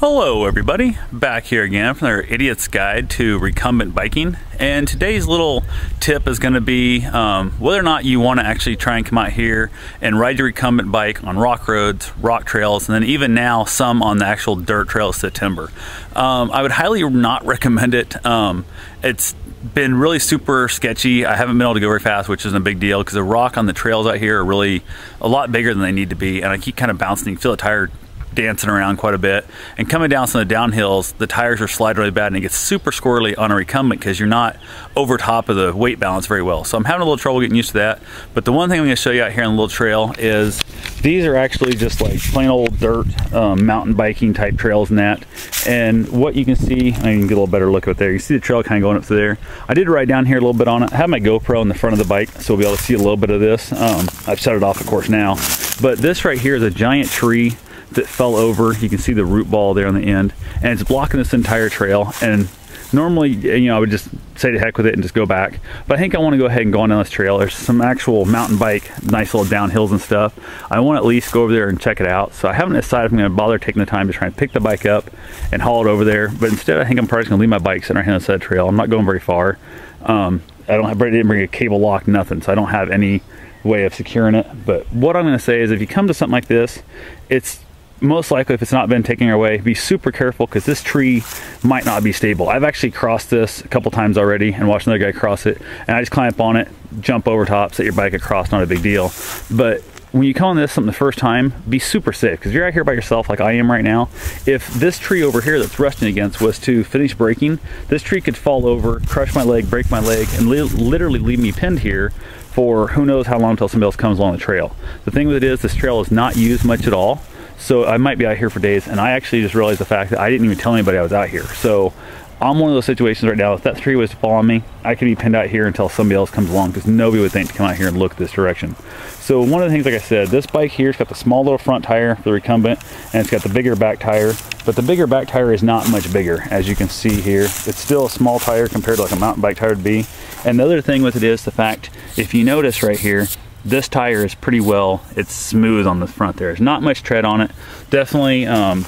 Hello everybody, back here again from our Idiot's Guide to Recumbent Biking and today's little tip is going to be um, whether or not you want to actually try and come out here and ride your recumbent bike on rock roads, rock trails, and then even now some on the actual dirt trails to timber. Um, I would highly not recommend it. Um, it's been really super sketchy. I haven't been able to go very fast, which isn't a big deal because the rock on the trails out here are really a lot bigger than they need to be and I keep kind of bouncing. Feel the tire dancing around quite a bit. And coming down some of the downhills, the tires are sliding really bad and it gets super squirrely on a recumbent because you're not over top of the weight balance very well. So I'm having a little trouble getting used to that. But the one thing I'm gonna show you out here on the little trail is these are actually just like plain old dirt um, mountain biking type trails and that. And what you can see, I can get a little better look at there. You see the trail kind of going up to there. I did ride down here a little bit on it. I have my GoPro in the front of the bike so we'll be able to see a little bit of this. Um, I've shut it off of course now. But this right here is a giant tree that fell over. You can see the root ball there on the end and it's blocking this entire trail. And normally, you know, I would just say to heck with it and just go back. But I think I want to go ahead and go on down this trail. There's some actual mountain bike, nice little downhills and stuff. I want to at least go over there and check it out. So I haven't decided if I'm going to bother taking the time to try and pick the bike up and haul it over there. But instead, I think I'm probably going to leave my bike sitting right on the side trail. I'm not going very far. Um, I don't have, I didn't bring a cable lock, nothing. So I don't have any way of securing it. But what I'm going to say is if you come to something like this, it's most likely if it's not been taken away be super careful because this tree might not be stable. I've actually crossed this a couple times already and watched another guy cross it and i just climb up on it jump over top set your bike across not a big deal. But when you come on this something the first time be super safe because you're out here by yourself like i am right now if this tree over here that's resting against was to finish breaking this tree could fall over crush my leg break my leg and li literally leave me pinned here for who knows how long until somebody else comes along the trail. The thing with it is this trail is not used much at all so I might be out here for days and I actually just realized the fact that I didn't even tell anybody I was out here. So I'm one of those situations right now, if that tree was to fall on me, I could be pinned out here until somebody else comes along because nobody would think to come out here and look this direction. So one of the things, like I said, this bike here, it's got the small little front tire for the recumbent and it's got the bigger back tire, but the bigger back tire is not much bigger as you can see here. It's still a small tire compared to like a mountain bike tire would be. And the other thing with it is the fact, if you notice right here, this tire is pretty well, it's smooth on the front there. There's not much tread on it. Definitely um,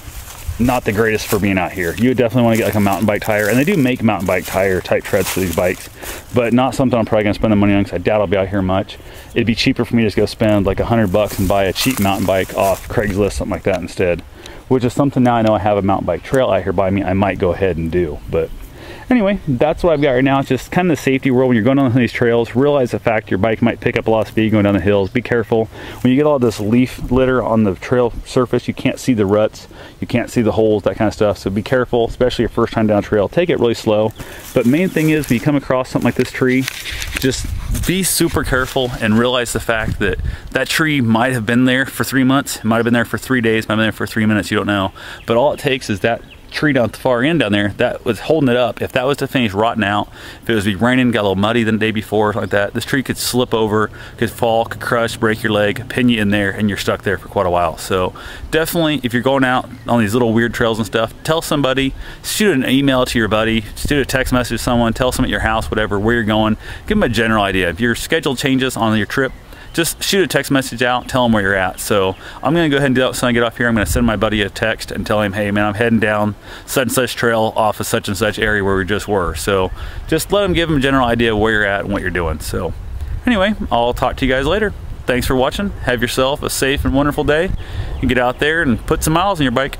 not the greatest for being out here. You would definitely want to get like a mountain bike tire, and they do make mountain bike tire type treads for these bikes, but not something I'm probably gonna spend the money on because I doubt I'll be out here much. It'd be cheaper for me to just go spend like a hundred bucks and buy a cheap mountain bike off Craigslist, something like that instead, which is something now I know I have a mountain bike trail out here by me, I might go ahead and do, but anyway, that's what I've got right now. It's just kind of the safety world when you're going on these trails. Realize the fact your bike might pick up a lot of speed going down the hills. Be careful. When you get all this leaf litter on the trail surface, you can't see the ruts, you can't see the holes, that kind of stuff. So be careful, especially your first time down trail. Take it really slow. But main thing is when you come across something like this tree, just be super careful and realize the fact that that tree might have been there for three months, might have been there for three days, might have been there for three minutes, you don't know. But all it takes is that tree down the far end down there that was holding it up. If that was to finish rotting out, if it was be raining, got a little muddy the day before, like that, this tree could slip over, could fall, could crush, break your leg, pin you in there, and you're stuck there for quite a while. So definitely, if you're going out on these little weird trails and stuff, tell somebody, shoot an email to your buddy, shoot a text message to someone, tell someone at your house, whatever, where you're going, give them a general idea. If your schedule changes on your trip, just shoot a text message out, tell them where you're at. So I'm gonna go ahead and do that so I get off here. I'm gonna send my buddy a text and tell him, hey man, I'm heading down such and such trail off of such and such area where we just were. So just let him give him a general idea of where you're at and what you're doing. So anyway, I'll talk to you guys later. Thanks for watching. Have yourself a safe and wonderful day and get out there and put some miles on your bike.